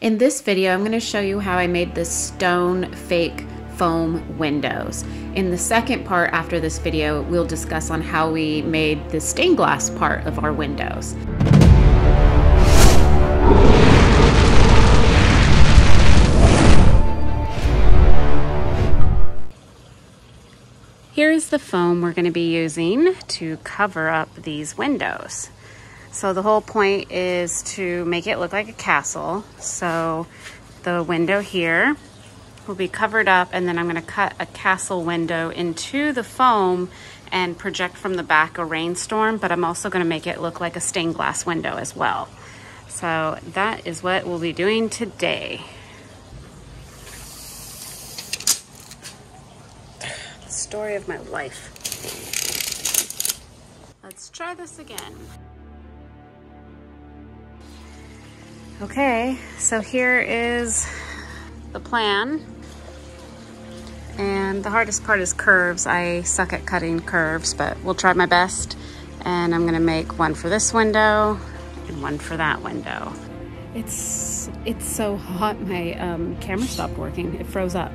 In this video, I'm going to show you how I made the stone fake foam windows. In the second part after this video, we'll discuss on how we made the stained glass part of our windows. Here's the foam we're going to be using to cover up these windows. So the whole point is to make it look like a castle. So the window here will be covered up and then I'm gonna cut a castle window into the foam and project from the back a rainstorm, but I'm also gonna make it look like a stained glass window as well. So that is what we'll be doing today. The story of my life. Let's try this again. Okay, so here is the plan. And the hardest part is curves. I suck at cutting curves, but we'll try my best. And I'm gonna make one for this window and one for that window. It's, it's so hot, my um, camera stopped working. It froze up.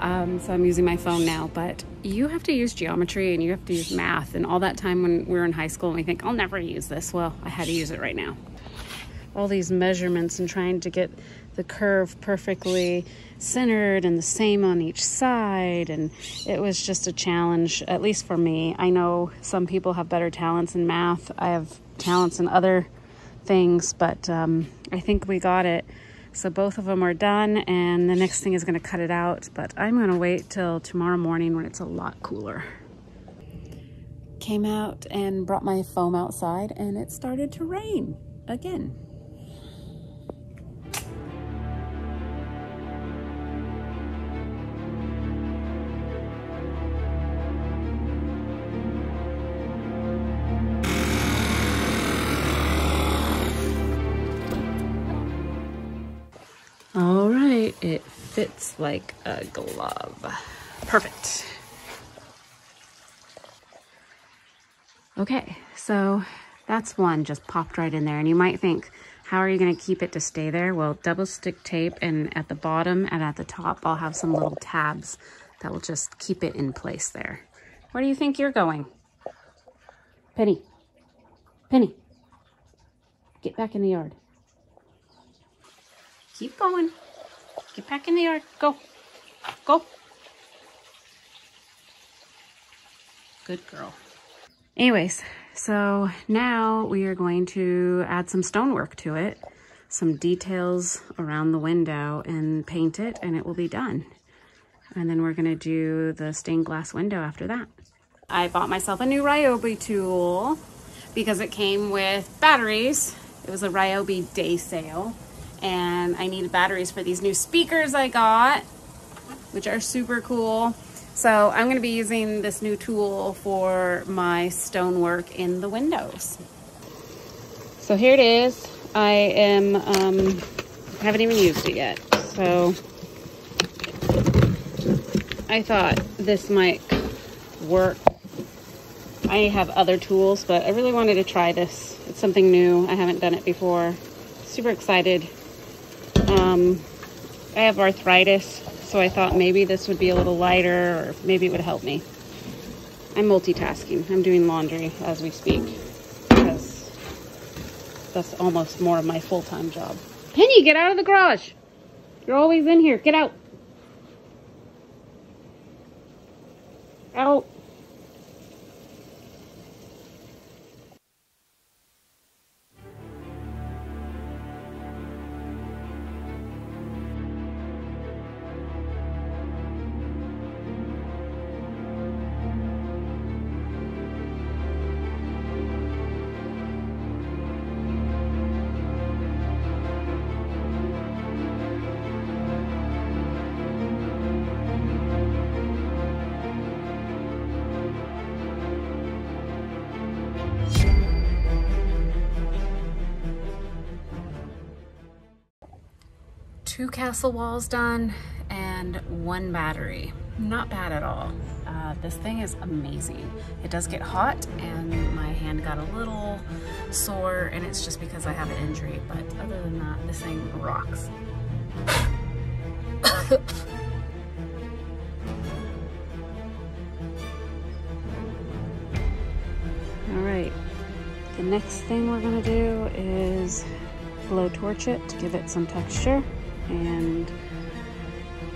Um, so I'm using my phone now, but you have to use geometry and you have to use math and all that time when we were in high school and we think, I'll never use this. Well, I had to use it right now all these measurements and trying to get the curve perfectly centered and the same on each side. And it was just a challenge, at least for me. I know some people have better talents in math. I have talents in other things, but um, I think we got it. So both of them are done and the next thing is gonna cut it out, but I'm gonna wait till tomorrow morning when it's a lot cooler. Came out and brought my foam outside and it started to rain again. All right, it fits like a glove. Perfect. Okay, so that's one just popped right in there. And you might think, how are you gonna keep it to stay there? Well, double stick tape and at the bottom and at the top, I'll have some little tabs that will just keep it in place there. Where do you think you're going? Penny, Penny, get back in the yard. Keep going. Get back in the yard. Go. Go. Good girl. Anyways, so now we are going to add some stonework to it, some details around the window and paint it and it will be done. And then we're gonna do the stained glass window after that. I bought myself a new Ryobi tool because it came with batteries. It was a Ryobi day sale and I needed batteries for these new speakers I got, which are super cool. So I'm gonna be using this new tool for my stonework in the windows. So here it is. I am, um, haven't even used it yet. So I thought this might work. I have other tools, but I really wanted to try this. It's something new. I haven't done it before. Super excited. Um, I have arthritis, so I thought maybe this would be a little lighter or maybe it would help me. I'm multitasking. I'm doing laundry as we speak because that's almost more of my full-time job. Penny, get out of the garage. You're always in here. Get out. Out. Two castle walls done and one battery. Not bad at all. Uh, this thing is amazing. It does get hot and my hand got a little sore and it's just because I have an injury, but other than that, this thing rocks. All right, the next thing we're gonna do is blow torch it to give it some texture. And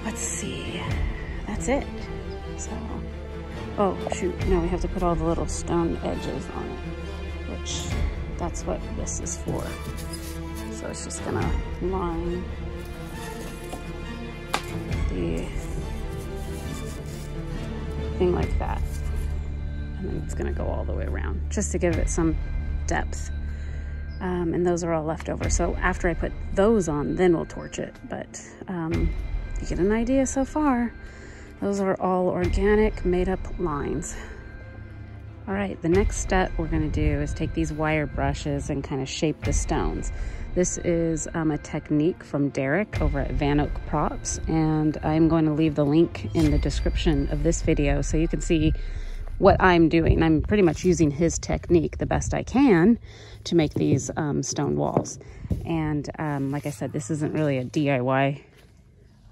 let's see, that's it. So, oh shoot, now we have to put all the little stone edges on it, which that's what this is for. So it's just gonna line the thing like that. And then it's gonna go all the way around just to give it some depth. Um, and those are all left over. So after I put those on, then we'll torch it. But um, you get an idea so far. Those are all organic made up lines. All right, the next step we're gonna do is take these wire brushes and kind of shape the stones. This is um, a technique from Derek over at Van Oak Props, and I'm going to leave the link in the description of this video so you can see what I'm doing. I'm pretty much using his technique the best I can to make these um, stone walls. And um, like I said, this isn't really a DIY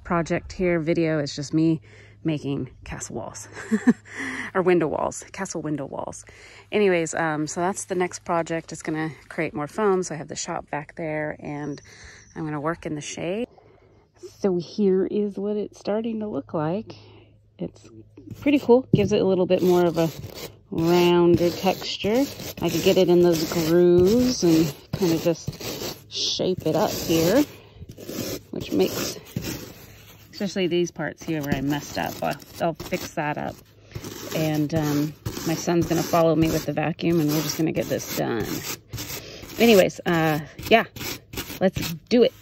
project here, video. It's just me making castle walls or window walls, castle window walls. Anyways, um, so that's the next project. It's gonna create more foam. So I have the shop back there and I'm gonna work in the shade. So here is what it's starting to look like. It's pretty cool. Gives it a little bit more of a rounder texture. I could get it in those grooves and kind of just shape it up here, which makes especially these parts here where I messed up. I'll, I'll fix that up. And um, my son's gonna follow me with the vacuum and we're just gonna get this done. Anyways, uh, yeah, let's do it.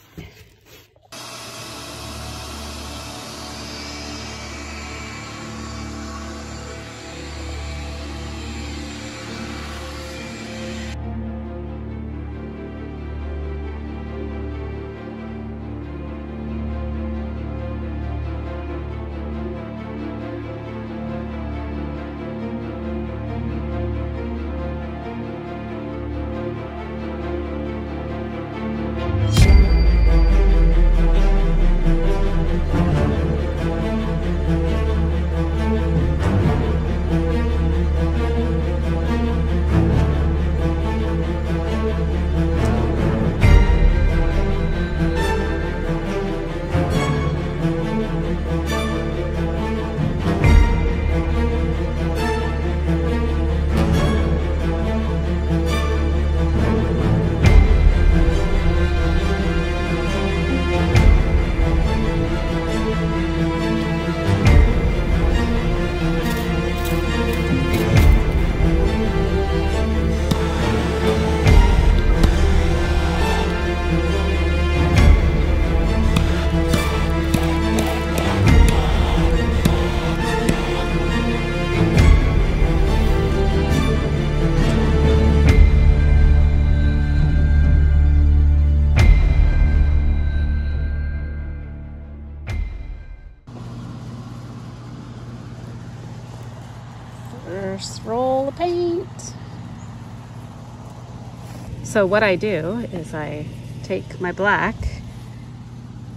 So what I do is I take my black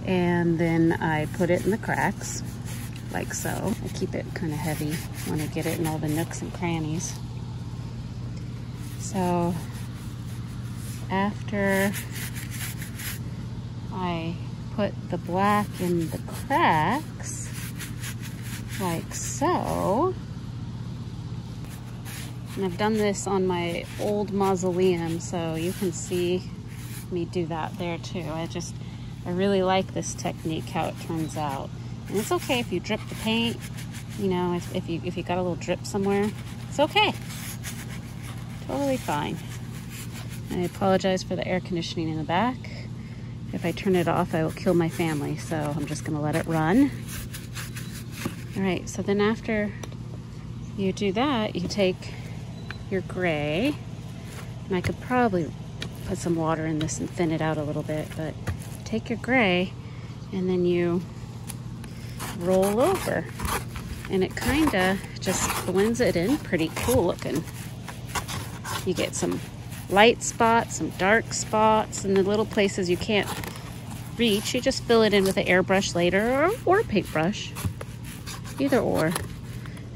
and then I put it in the cracks like so. I keep it kind of heavy when I get it in all the nooks and crannies. So after I put the black in the cracks like so, and I've done this on my old mausoleum, so you can see me do that there too. I just, I really like this technique, how it turns out. And it's okay if you drip the paint, you know, if, if you if you got a little drip somewhere, it's okay. Totally fine. I apologize for the air conditioning in the back. If I turn it off, I will kill my family, so I'm just gonna let it run. All right, so then after you do that, you take your gray. And I could probably put some water in this and thin it out a little bit, but take your gray and then you roll over. And it kind of just blends it in pretty cool looking. You get some light spots, some dark spots, and the little places you can't reach. You just fill it in with an airbrush later or, or a paintbrush. Either or.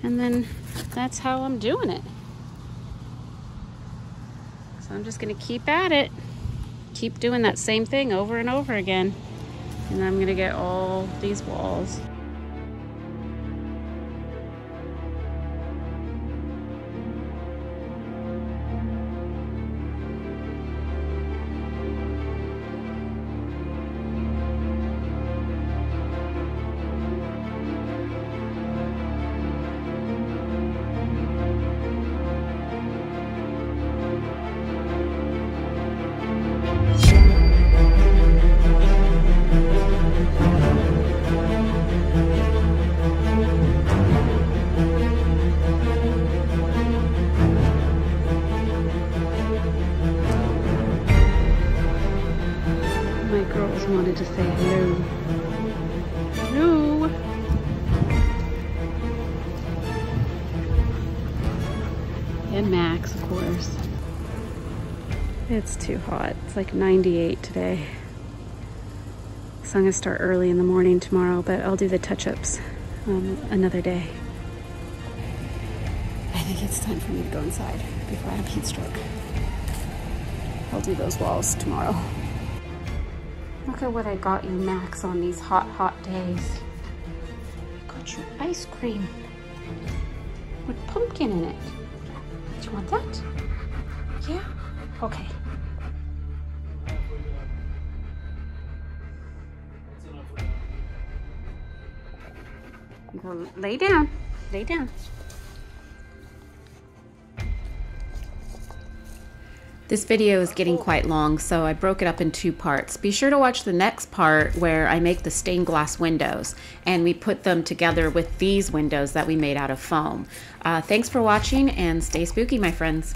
And then that's how I'm doing it. So I'm just gonna keep at it. Keep doing that same thing over and over again. And I'm gonna get all these walls. To say hello. Hello. And Max, of course. It's too hot. It's like 98 today. So I'm gonna start early in the morning tomorrow, but I'll do the touch-ups um, another day. I think it's time for me to go inside before I have heat stroke. I'll do those walls tomorrow. Look at what I got you, Max, on these hot, hot days. I got you ice cream with pumpkin in it. Do you want that? Yeah? Okay. Go lay down. Lay down. This video is getting quite long, so I broke it up in two parts. Be sure to watch the next part where I make the stained glass windows and we put them together with these windows that we made out of foam. Uh, thanks for watching and stay spooky, my friends.